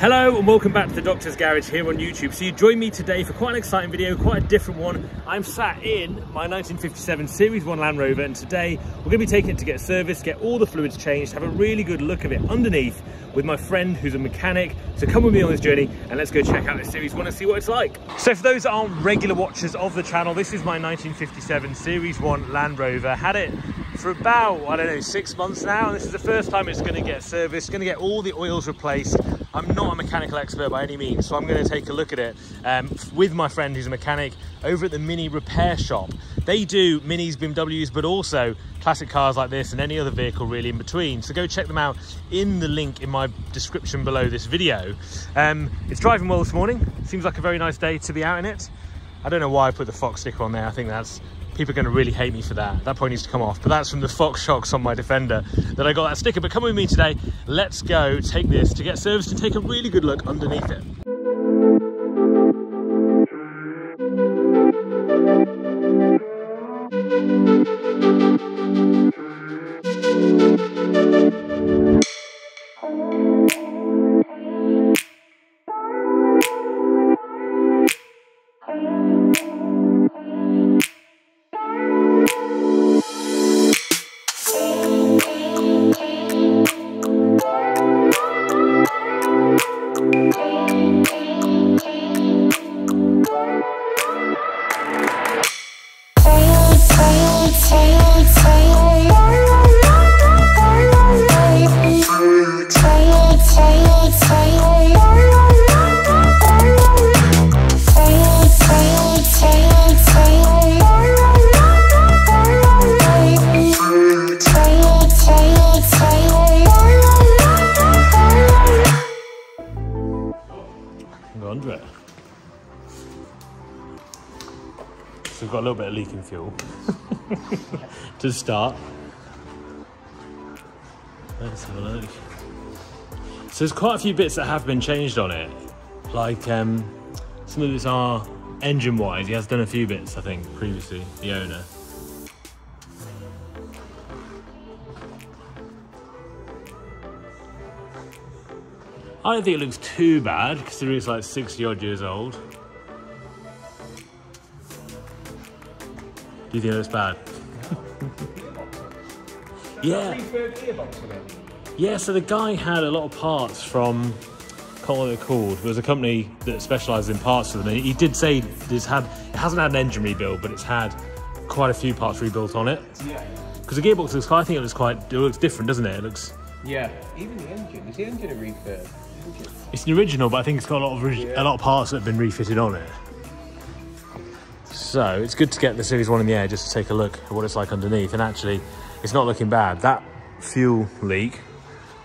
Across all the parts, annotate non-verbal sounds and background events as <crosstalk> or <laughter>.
Hello and welcome back to the Doctor's Garage here on YouTube. So you join me today for quite an exciting video, quite a different one. I'm sat in my 1957 Series 1 Land Rover and today we're going to be taking it to get serviced, get all the fluids changed, have a really good look of it underneath with my friend who's a mechanic. So come with me on this journey and let's go check out this Series 1 and see what it's like. So for those that aren't regular watchers of the channel, this is my 1957 Series 1 Land Rover. Had it for about, I don't know, six months now. And this is the first time it's going to get serviced, going to get all the oils replaced. I'm not a mechanical expert by any means, so I'm going to take a look at it um, with my friend who's a mechanic over at the Mini Repair Shop. They do Minis, BMWs, but also classic cars like this and any other vehicle really in between. So go check them out in the link in my description below this video. Um, it's driving well this morning. Seems like a very nice day to be out in it. I don't know why I put the Fox sticker on there. I think that's people are going to really hate me for that. That point needs to come off. But that's from the Fox Shocks on my Defender that I got that sticker. But come with me today. Let's go take this to get serviced and take a really good look underneath it. Got a little bit of leaking fuel <laughs> to start. Let's have a look. So there's quite a few bits that have been changed on it. Like um, some of these are engine wise. He has done a few bits, I think, previously, the owner. I don't think it looks too bad considering it's like 60 odd years old. Do you think it looks bad? <laughs> yeah. Yeah, so the guy had a lot of parts from, can't remember what they're called. There was a company that specialises in parts for them. And he did say this had, it hasn't had an engine rebuild, but it's had quite a few parts rebuilt on it. Yeah. Because the gearbox looks quite, I think it looks quite, it looks different, doesn't it? It looks, Yeah. Even the engine. Is the engine a refurb? It's an original, but I think it's got a lot of Yeah. a lot of parts that have been refitted on it. So it's good to get the Series One in the air just to take a look at what it's like underneath. And actually, it's not looking bad. That fuel leak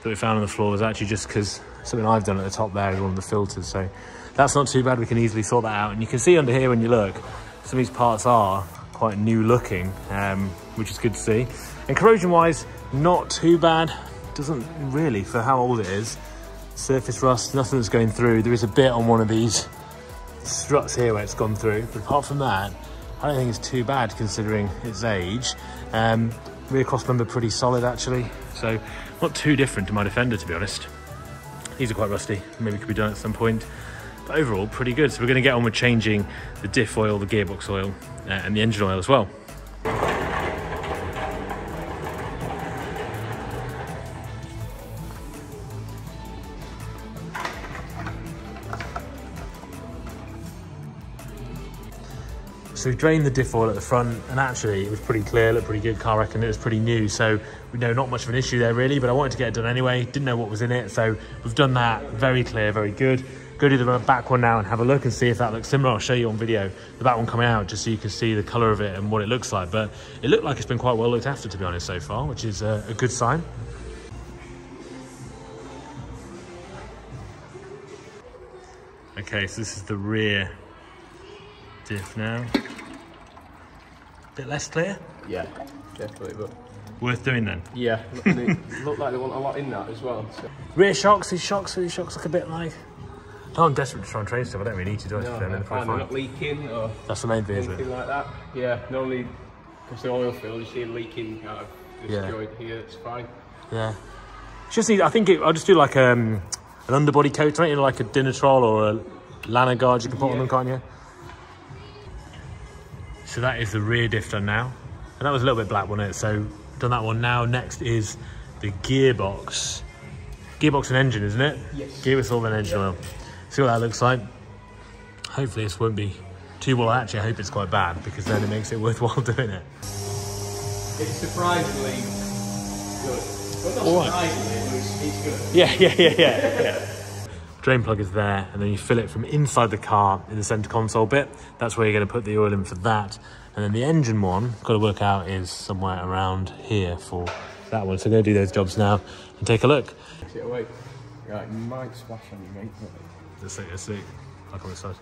that we found on the floor was actually just because something I've done at the top there is one of the filters. So that's not too bad. We can easily sort that out. And you can see under here when you look, some of these parts are quite new looking, um, which is good to see. And corrosion-wise, not too bad. Doesn't really for how old it is surface rust, nothing that's going through. There is a bit on one of these struts here where it's gone through, but apart from that, I don't think it's too bad considering its age. Um, rear cross member pretty solid actually, so not too different to my Defender to be honest. These are quite rusty, maybe could be done at some point. But overall, pretty good. So we're going to get on with changing the diff oil, the gearbox oil, uh, and the engine oil as well. So we drained the diff oil at the front and actually it was pretty clear, looked pretty good, car reckoned it was pretty new. So we know not much of an issue there really, but I wanted to get it done anyway, didn't know what was in it. So we've done that, very clear, very good. Go to the back one now and have a look and see if that looks similar. I'll show you on video the back one coming out just so you can see the colour of it and what it looks like. But it looked like it's been quite well looked after to be honest so far, which is a, a good sign. Okay, so this is the rear diff now. Bit less clear. Yeah, definitely. But Worth doing then. yeah, look, they <laughs> look like they want a lot in that as well. So. Rear shocks, these shocks, these shocks look a bit like. No, I'm desperate to try and train stuff. I don't really need to do it. No, to they're them, fine. They're not leaking or That's the main thing, isn't anything it? like that. Yeah, normally because the oil field, you see it leaking out of this Yeah. joint here. It's fine. Yeah. It's just need, I think it, I'll just do like um, an underbody coat on it, you know, like a Dinitrol or a Lanoguard you can put on them, can't you? So that is the rear diff done now. And that was a little bit black, wasn't it? So done that one now. Next is the gearbox. Gearbox and engine, isn't it? Yes. Gearbox oil and engine oil. See what that looks like. Hopefully this won't be too well. Actually, I hope it's quite bad because then it makes it <laughs> worthwhile doing it. It's surprisingly good. Well, not All right. surprisingly, but it's, it's good. Yeah, yeah, yeah, yeah, yeah. Drain plug is there, and then you fill it from inside the car in the centre console bit. That's where you're going to put the oil in for that. And then the engine one, got to work out, is somewhere around here for that one. So go do those jobs now and take a look. It away. Right, you might splash on you, mate. Let's see, let's see. Back on this side.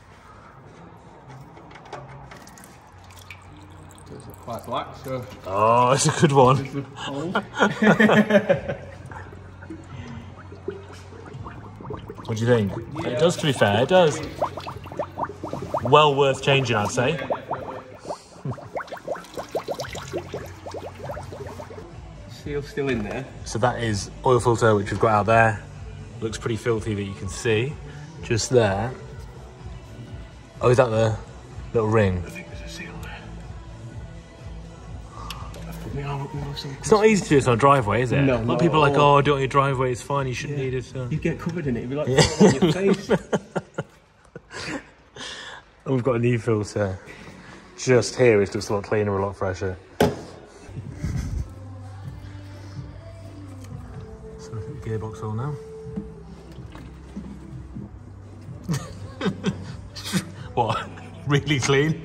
It's quite black, so Oh, it's a good one. <laughs> there's the hole. What do you think? It does, to be fair, it does. Well worth changing, I'd say. <laughs> Seal's still in there. So that is oil filter, which we've got out there. Looks pretty filthy that you can see. Just there. Oh, is that the little ring? We are, we are It's not easy to do this on a driveway, is it? No, a lot of people are like, all. oh, do it on your driveway, it's fine, you shouldn't need it. Uh. So. You get covered in it, it'd be like face. <laughs> And we've got a new filter just here. It looks a lot cleaner, a lot fresher. So at the gearbox oil now. <laughs> what? <laughs> Really clean?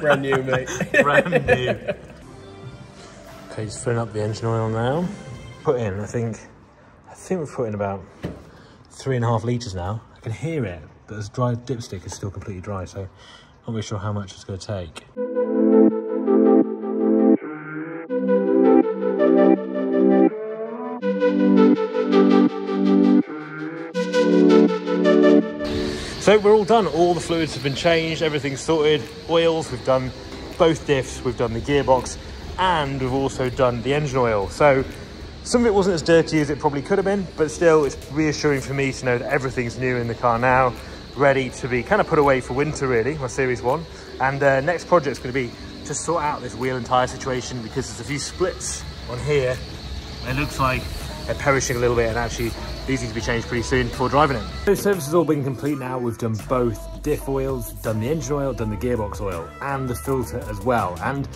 Brand new, mate. Brand new. Okay, just filling up the engine oil now. Put in, I think, I think we've put in about three and a half litres now. I can hear it, but this dry dipstick is still completely dry, so I'm not really sure how much it's going to take. So we're all done. All the fluids have been changed. Everything's sorted. Oils, we've done both diffs. We've done the gearbox, and we've also done the engine oil. So some of it wasn't as dirty as it probably could have been, but still, it's reassuring for me to know that everything's new in the car now, ready to be kind of put away for winter. Really, my Series One. And uh, next project's going to be to sort out this wheel and tire situation because there's a few splits on here. It looks like they're perishing a little bit and actually these need to be changed pretty soon before driving it. The service has all been complete now. We've done both diff oils, done the engine oil, done the gearbox oil and the filter as well. And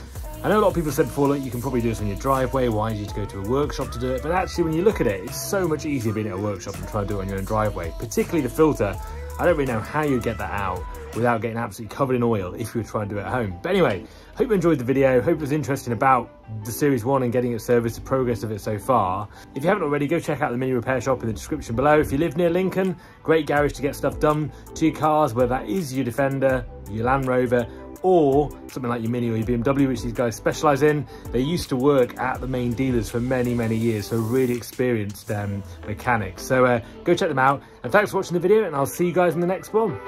I know a lot of people said before, look, you can probably do this on your driveway. Why do you need to go to a workshop to do it? But actually, when you look at it, it's so much easier being at a workshop and trying to do it on your own driveway, particularly the filter. I don't really know how you'd get that out without getting absolutely covered in oil if you were trying to do it at home. But anyway, hope you enjoyed the video. Hope it was interesting about the Series 1 and getting it serviced, the progress of it so far. If you haven't already, go check out the mini repair shop in the description below. If you live near Lincoln, great garage to get stuff done to your cars, whether that is your Defender, your Land Rover, or something like your Mini or your BMW, which these guys specialise in. They used to work at the main dealers for many, many years, so really experienced um, mechanics. So uh, go check them out. And thanks for watching the video, and I'll see you guys in the next one.